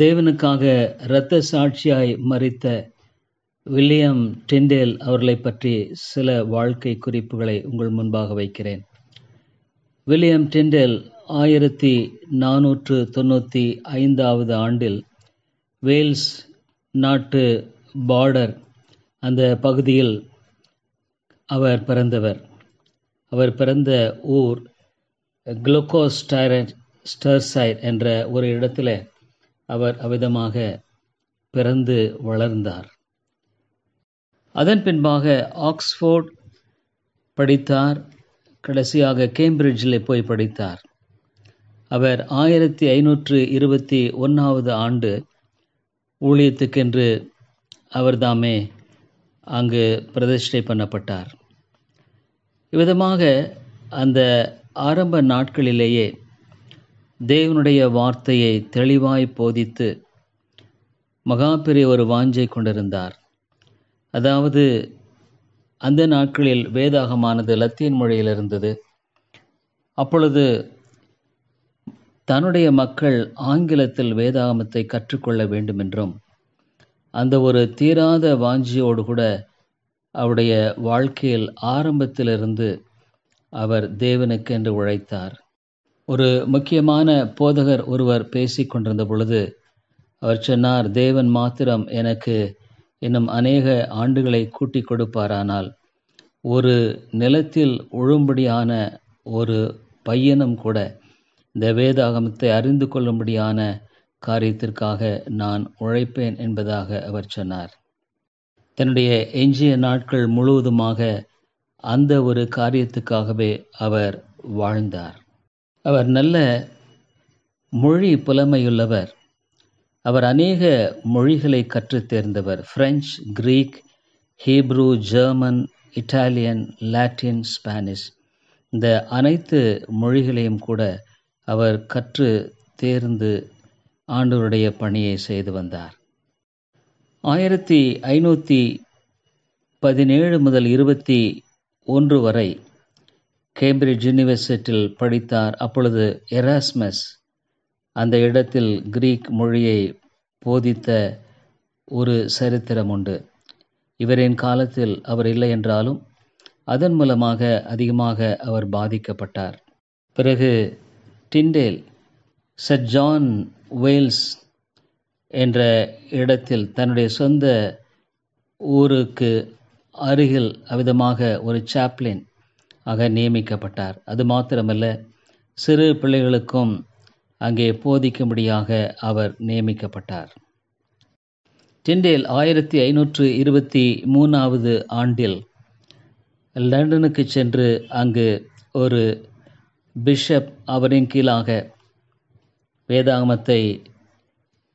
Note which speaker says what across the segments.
Speaker 1: தேவனுக்காக இரத்த சாட்சியாய் மறித்த வில்லியம் டிண்டேல் அவர்களை பற்றி சில வாழ்க்கை குறிப்புகளை உங்கள் முன்பாக வைக்கிறேன். வில்லியம் டிண்டேல் ஆயிரத்தி நானூற்று தொண்ணூற்றி ஐந்தாவது ஆண்டில் வேல்ஸ் நாட்டு பார்டர் அந்த பகுதியில் அவர் பிறந்தவர். அவர் பிறந்த ஊர் குளுக்கோஸ்டைரட் ஸ்டர்சைட் என்ற ஒரு இடத்துல அவர் அவ்விதமாக பிறந்து வளர்ந்தார். அதன் பின்பாக ஆக்ஸ்போர்ட் படித்தார். கடைசியாக கேம்பிரிட்ஜில் போய் படித்தார். அவர் ஆயிரத்தி ஐநூற்று இருபத்தி ஒன்றாவது ஆண்டு ஊழியத்துக்கென்று அவர்தாமே அங்கு பிரதிஷ்டை பண்ணப்பட்டார். இவ்விதமாக அந்த ஆரம்ப நாட்களிலேயே தேவனுடைய வார்த்தையை தெளிவாய் போதித்து மகா பெரிய ஒரு வாஞ்சை கொண்டிருந்தார். அதாவது அந்த நாட்களில் வேதாகமானது லத்தீன் மொழியில் இருந்தது. அப்பொழுது தன்னுடைய மக்கள் ஆங்கிலத்தில் வேதாகமத்தை கற்றுக்கொள்ள வேண்டுமென்றும் அந்த ஒரு தீராத வாஞ்சியோடு கூட அவருடைய வாழ்க்கையில் ஆரம்பத்திலிருந்து அவர் தேவனுக்கென்று உழைத்தார். ஒரு முக்கியமான போதகர் ஒருவர் பேசி கொண்டிருந்த பொழுது அவர் சொன்னார் தேவன் மாத்திரம் எனக்கு இன்னும் அநேக ஆண்டுகளை கூட்டி கொடுப்பாரானால் ஒரு நிலத்தில் உழும்படியான ஒரு பையனும் கூட இந்த வேதாகமத்தை அறிந்து கொள்ளும்படியான காரியத்திற்காக நான் உழைப்பேன் என்பதாக அவர் சொன்னார். தன்னுடைய எஞ்சிய நாட்கள் முழுவதுமாக அந்த ஒரு காரியத்துக்காகவே அவர் வாழ்ந்தார். அவர் நல்ல மொழி புலமையுள்ளவர். அவர் அநேக மொழிகளை கற்றுத் தேர்ந்தவர். French Greek Hebrew German Italian Latin Spanish இந்த அனைத்து மொழிகளையும் கூட அவர் கற்று தேர்ந்து ஆண்டவருடைய பணியை செய்து வந்தார். ஆயிரத்தி ஐநூற்றி பதினேழு முதல் இருபத்தி ஒன்று வரை கேம்பிரிட்ஜ் யூனிவர்சிட்டியில் படித்தார். அப்பொழுது எராஸ்மஸ் அந்த இடத்தில் கிரீக் மொழியை போதித்த ஒரு சரித்திரம் உண்டு. இவரின் காலத்தில் அவர் இல்லை என்றாலும் அதன் மூலமாக அதிகமாக அவர் பாதிக்கப்பட்டார். பிறகு டிண்டேல் சர் ஜான் வேல்ஸ் என்ற இடத்தில் தன்னுடைய சொந்த ஊருக்கு அருகில் அவிதமாக ஒரு சாப்ளின் ஆக நியமிக்கப்பட்டார். அது மாத்திரமல்ல சிறு பிள்ளைகளுக்கும் அங்கே போதிக்கும்படியாக அவர் நியமிக்கப்பட்டார். டிண்டேல் ஆயிரத்தி ஐநூற்று இருபத்தி மூணாவது ஆண்டில் லண்டனுக்கு சென்று அங்கு ஒரு பிஷப் அவரின் கீழாக வேதாகமத்தை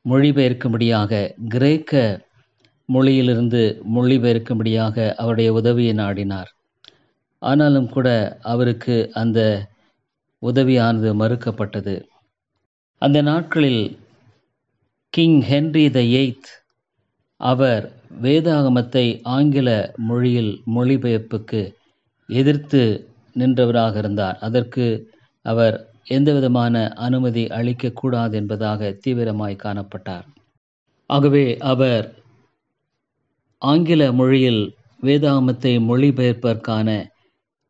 Speaker 1: மொழிபெயர்க்கும்படியாக கிரேக்க மொழியிலிருந்து மொழிபெயர்க்கும்படியாக அவருடைய உதவியை நாடினார். ஆனாலும் கூட அவருக்கு அந்த உதவியானது மறுக்கப்பட்டது. அந்த நாட்களில் கிங் ஹென்றி த எய்த் அவர் வேதாகமத்தை ஆங்கில மொழியில் மொழிபெயர்ப்புக்கு எதிர்த்து நின்றவராக இருந்தார். அதற்கு அவர் எந்தவிதமான அனுமதி அளிக்கக்கூடாது என்பதாக தீவிரமாய் காணப்பட்டார். ஆகவே அவர் ஆங்கில மொழியில் வேதாகமத்தை மொழிபெயர்ப்பதற்கான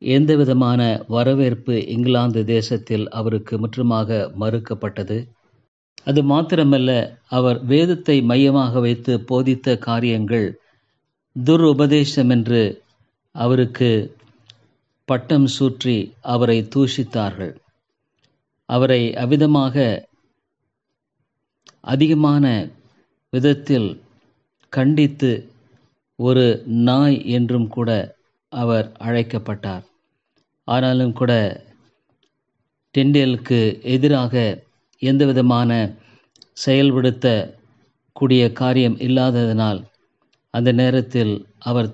Speaker 1: எந்த விதமான வரவேற்பு இங்கிலாந்து தேசத்தில் அவருக்கு முற்றுமாக மறுக்கப்பட்டது? அது மாத்திரமல்ல அவர் வேதத்தை மையமாக வைத்து போதித்த காரியங்கள் துர் உபதேசம் என்று அவருக்கு பட்டம் சூற்றி அவரை தூஷித்தார்கள். அவரை அவ்விதமாக அதிகமான விதத்தில் கண்டித்து ஒரு நாய் என்றும் கூட அவர் அழைக்கப்பட்டார். ஆனாலும் கூட டெண்டேலுக்கு எதிராக எந்த விதமான செயல்படுத்த கூடிய காரியம் இல்லாததனால் அந்த நேரத்தில் அவர்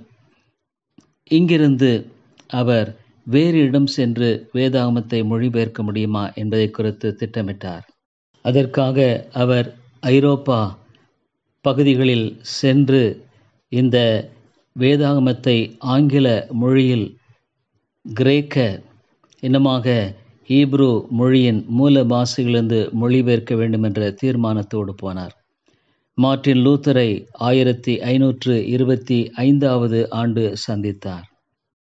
Speaker 1: இங்கிருந்து அவர் வேறு இடம் சென்று வேதாகமத்தை மொழிபெயர்க்க முடியுமா என்பதை குறித்து திட்டமிட்டார். அதற்காக அவர் ஐரோப்பா பகுதிகளில் சென்று இந்த வேதாகமத்தை ஆங்கில மொழியில் கிரேக்க இன்னமாக ஹீப்ரு மொழியின் மூல பாசையிலிருந்து மொழிபெயர்க்க வேண்டும் என்ற தீர்மானத்தோடு போனார். மார்ட்டின் லூத்தரை ஆயிரத்தி ஐநூற்று இருபத்தி ஐந்தாவது ஆண்டு சந்தித்தார்.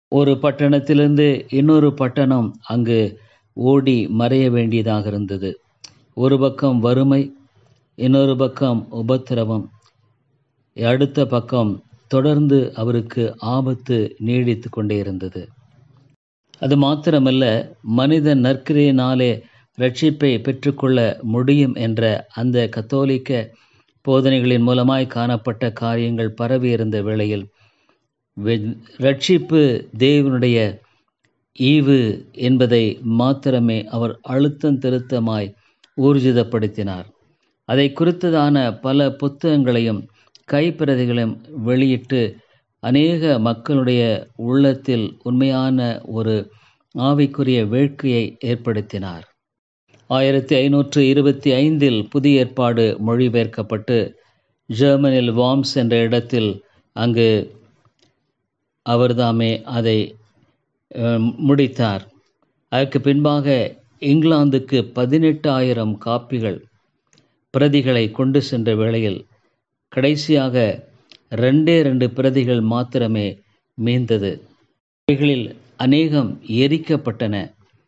Speaker 1: ஒரு பட்டணத்திலிருந்து இன்னொரு பட்டணம் அங்கு ஓடி மறைய வேண்டியதாக இருந்தது. ஒரு பக்கம் வறுமை இன்னொரு பக்கம் உபத்திரவம். அடுத்த பக்கம் தொடர்ந்து அவருக்கு ஆபத்து நீடித்து கொண்டே இருந்தது. அது மாத்திரமல்ல மனித நற்கிரையினாலே ரட்சிப்பை பெற்றுக்கொள்ள முடியும் என்ற அந்த கத்தோலிக்க போதனைகளின் மூலமாய் காணப்பட்ட காரியங்கள் பரவி இருந்த வேளையில் ரட்சிப்பு தேவனுடைய ஈவு என்பதை மாத்திரமே அவர் அழுத்தம் திருத்தமாய் ஊர்ஜிதப்படுத்தினார். அதை குறித்ததான பல புத்தகங்களையும் கைப்பிரதிகளையும் வெளியிட்டு அநேக மக்களுடைய உள்ளத்தில் உண்மையான ஒரு ஆவிக்குரிய வேட்கையை ஏற்படுத்தினார். ஆயிரத்தி ஐநூற்று இருபத்தி ஐந்தில் புதிய ஏற்பாடு மொழிபெயர்க்கப்பட்டு ஜெர்மனில் வாம்ஸ் என்ற இடத்தில் அங்கு அவர்தாமே அதை முடித்தார். அதற்கு பின்பாக இங்கிலாந்துக்கு பதினெட்டாயிரம் காப்பிகள் பிரதிகளை கொண்டு சென்ற வேளையில் கடைசியாக ரெண்டே ரெண்டு பிரதிகள் மாத்திரமே மீந்தது. இவைகளில் அநேகம் எரிக்கப்பட்டன.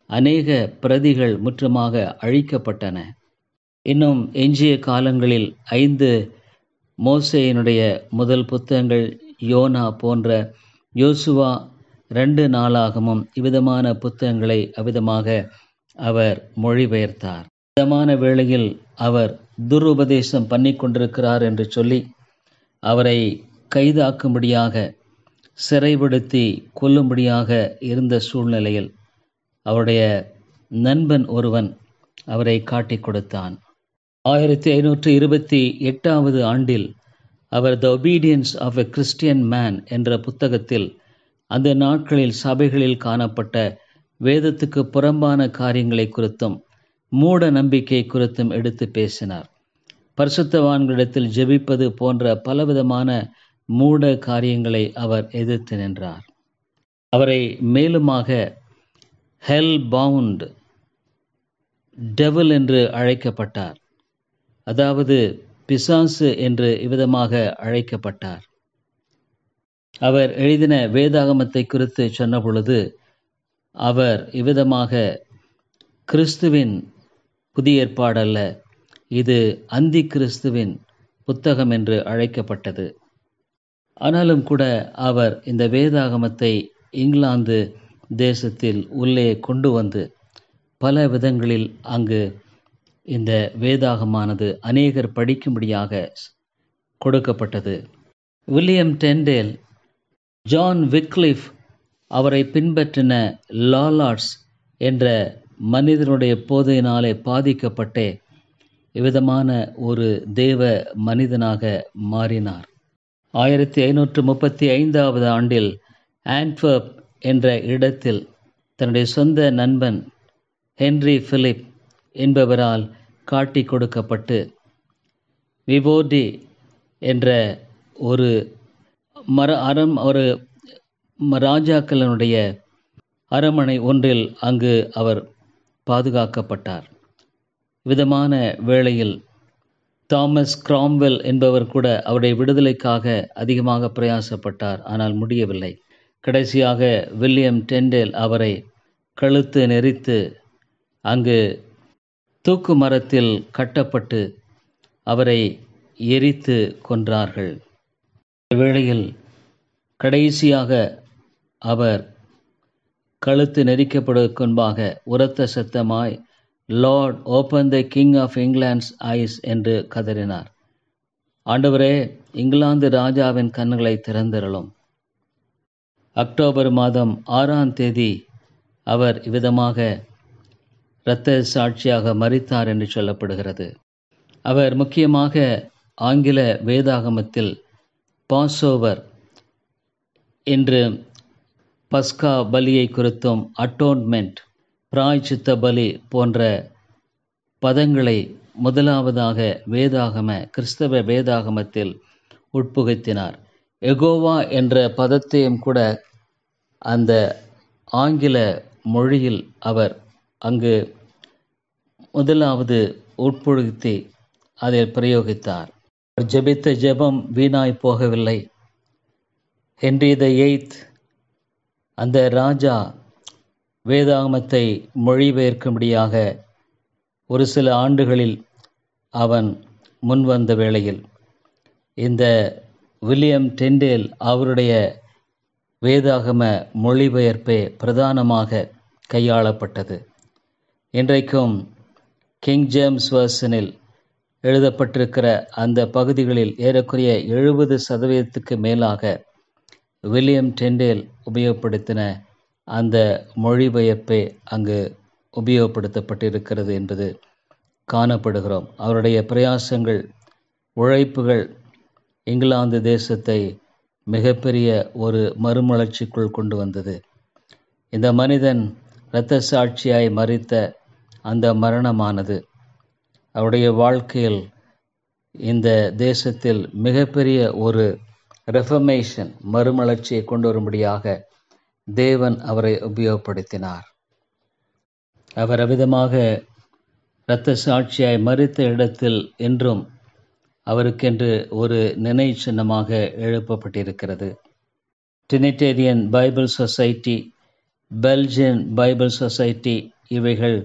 Speaker 1: அநேக பிரதிகள் முற்றமாக அழிக்கப்பட்டன. இன்னும் எஞ்சிய காலங்களில் ஐந்து மோசையினுடைய முதல் புத்தகங்கள் யோனா போன்ற யோசுவா ரெண்டு நாளாகவும் இவ்விதமான புத்தகங்களை அவ்விதமாக அவர் மொழிபெயர்த்தார். விதமான வேளையில் அவர் துருபதேசம் பண்ணி கொண்டிருக்கிறார் என்று சொல்லி அவரை கைதாக்கும்படியாக சிறைப்படுத்தி கொல்லும்படியாக இருந்த சூழ்நிலையில் அவருடைய நண்பன் ஒருவன் அவரை காட்டிக் கொடுத்தான். ஆயிரத்தி ஐநூற்று இருபத்தி எட்டாவது ஆண்டில் அவர் the obedience of a Christian man என்ற புத்தகத்தில் அந்த நாட்களில் சபைகளில் காணப்பட்ட வேதத்துக்கு புறம்பான காரியங்களை குறித்தும் மூட நம்பிக்கை குறித்தும் எடுத்து பேசினார். பரிசுத்தவான்களிடத்தில் ஜெபிப்பது போன்ற பலவிதமான மூட காரியங்களை அவர் எதிர்த்து நின்றார். அவரை மேலுமாக ஹெல் பவுண்ட் டெவல் என்று அழைக்கப்பட்டார். அதாவது பிசாசு என்று இவ்விதமாக அழைக்கப்பட்டார். அவர் எழுதின வேதாகமத்தை குறித்து சொன்ன பொழுது அவர் இவ்விதமாக கிறிஸ்துவின் புதிய ஏற்பாடல்ல இது அந்தி கிறிஸ்துவின் புத்தகம் என்று அழைக்கப்பட்டது. ஆனாலும் கூட அவர் இந்த வேதாகமத்தை இங்கிலாந்து தேசத்தில் உள்ளே கொண்டு வந்து பல விதங்களில் அங்கு இந்த வேதாகமானது அநேகர் படிக்கும்படியாக கொடுக்கப்பட்டது. வில்லியம் டெண்டேல் ஜான் விக்லிஃப் அவரை பின்பற்றின லாலார்ட்ஸ் என்ற மனிதனுடைய போதையினாலே பாதிக்கப்பட்டே விதமான ஒரு தேவ மனிதனாக மாறினார். ஆயிரத்தி ஐநூற்று முப்பத்தி ஐந்தாவது ஆண்டில் ஆன்ட்வர்ப் என்ற இடத்தில் தன்னுடைய சொந்த நண்பன் ஹென்ரி பிலிப் என்பவரால் காட்டி கொடுக்கப்பட்டு விவோடி என்ற ஒரு மர அறம் ஒரு ராஜாக்களினுடைய அரமனை ஒன்றில் அங்கு அவர் பாதுகாக்கப்பட்டார். விதமான வேளையில் தாமஸ் கிராம்வெல் என்பவர் கூட அவருடைய விடுதலைக்காக அதிகமாக பிரயாசப்பட்டார். ஆனால் முடியவில்லை. கடைசியாக வில்லியம் டெண்டேல் அவரை கழுத்து நெறித்து அங்கு தூக்கு மரத்தில் கட்டப்பட்டு அவரை எரித்து கொன்றார்கள். வேளையில் கடைசியாக அவர் கழுத்து நெரிக்கப்படுவதற்கு முன்பாக உரத்த சத்தமாய் Lord open the King of England's eyes என்று கதறினார். ஆண்டவரே இங்கிலாந்து ராஜாவின் கண்களை திறந்திரளும். அக்டோபர் மாதம் ஆறாம் தேதி அவர் இவ்விதமாக இரத்த சாட்சியாக மறித்தார் என்று சொல்லப்படுகிறது. அவர் முக்கியமாக ஆங்கில வேதாகமத்தில் பாஸ்ஓவர் என்று பஸ்கா பலியை குறித்தும் அட்டோன்மெண்ட் பிராய்ச்சித்த பலி போன்ற பதங்களை முதலாவதாக வேதாகம கிறிஸ்தவ வேதாகமத்தில் உட்புகுத்தினார். எகோவா என்ற பதத்தையும் கூட அந்த ஆங்கில மொழியில் அவர் அங்கு முதலாவது உட்புகுத்தி அதில் பிரயோகித்தார். அவர் ஜெபித்த ஜெபம் வீணாய் போகவில்லை. ஹென்றி த எய்த் அந்த ராஜா வேதாகமத்தை மொழிபெயர்க்கும்படியாக ஒரு சில ஆண்டுகளில் அவன் முன்வந்த வேளையில் இந்த வில்லியம் டெண்டேல் அவருடைய வேதாகம மொழிபெயர்ப்பே பிரதானமாக கையாளப்பட்டது. இன்றைக்கும் கிங் ஜேம்ஸ் வர்சனில் எழுதப்பட்டிருக்கிற அந்த பகுதிகளில் ஏறக்குறைய எழுபது சதவீதத்துக்கு மேலாக வில்லியம் டெண்டேல் உபயோகப்படுத்தின அந்த மொழிபெயர்ப்பே அங்கு உபயோகப்படுத்தப்பட்டிருக்கிறது என்பது காணப்படுகிறோம். அவருடைய பிரயாசங்கள் உழைப்புகள் இங்கிலாந்து தேசத்தை மிகப்பெரிய ஒரு மறுமலர்ச்சிக்குள் கொண்டு வந்தது. இந்த மனிதன் இரத்த சாட்சியாய் மறித்த அந்த மரணமானது அவருடைய வாழ்க்கையில் இந்த தேசத்தில் மிகப்பெரிய ஒரு ரெஃபர்மேஷன் மறுமலர்ச்சியை கொண்டு வரும்படியாக தேவன் அவரை உபயோகப்படுத்தினார். அவர் அவிதமாக இரத்த சாட்சியாய் மறித்த இடத்தில் என்றும் அவருக்கென்று ஒரு நினை சின்னமாக எழுப்பப்பட்டிருக்கிறது. Trinitarian Bible Society Belgian Bible Society இவைகள்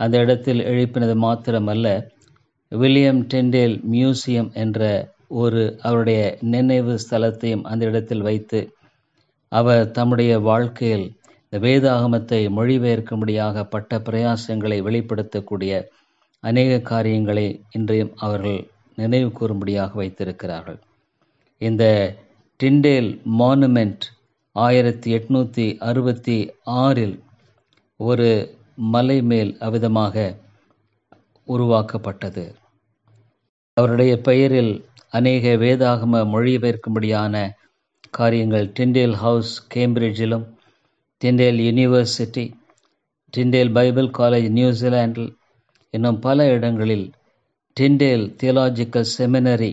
Speaker 1: அந்த இடத்தில் எழுப்பினது மாத்திரமல்ல வில்லியம் டெண்டேல் மியூசியம் என்ற ஒரு அவருடைய நினைவு ஸ்தலத்தையும் அந்த இடத்தில் வைத்து அவர் தம்முடைய வாழ்க்கையில் இந்த வேதாகமத்தை மொழிபெயர்க்கும்படியாக பட்ட பிரயாசங்களை வெளிப்படுத்தக்கூடிய அநேக காரியங்களை இன்றையும் அவர்கள் நினைவு கூறும்படியாக வைத்திருக்கிறார்கள். இந்த டிண்டேல் மானுமெண்ட் ஆயிரத்தி எட்நூற்றி அறுபத்தி ஆறில் ஒரு மலை மேல் அவிதமாக உருவாக்கப்பட்டது. அவருடைய பெயரில் அநேக வேதாகம மொழிபெயர்க்கும்படியான காரியங்கள் Tyndale house கேம்பிரிட்ஜிலும் Tyndale university Tyndale Bible college நியூசிலாண்டில் இன்னும் பல இடங்களில் டிண்டேல் தியலாஜிக்கல் செமினரி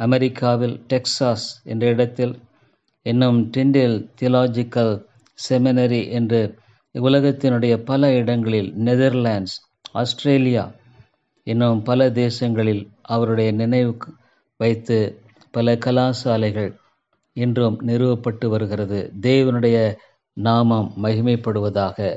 Speaker 1: அமெரிக்காவில் டெக்சாஸ் என்ற இடத்தில் இன்னும் டிண்டேல் தியலாஜிக்கல் செமினரி என்று உலகத்தினுடைய பல இடங்களில் நெதர்லாண்ட்ஸ் ஆஸ்திரேலியா இன்னும் பல தேசங்களில் அவருடைய நினைவு வைத்து பல கலாசாலைகள் இன்றும் நிறுவப்பட்டு வருகிறது. தேவனுடைய நாமம் மகிமைப்படுவதாக.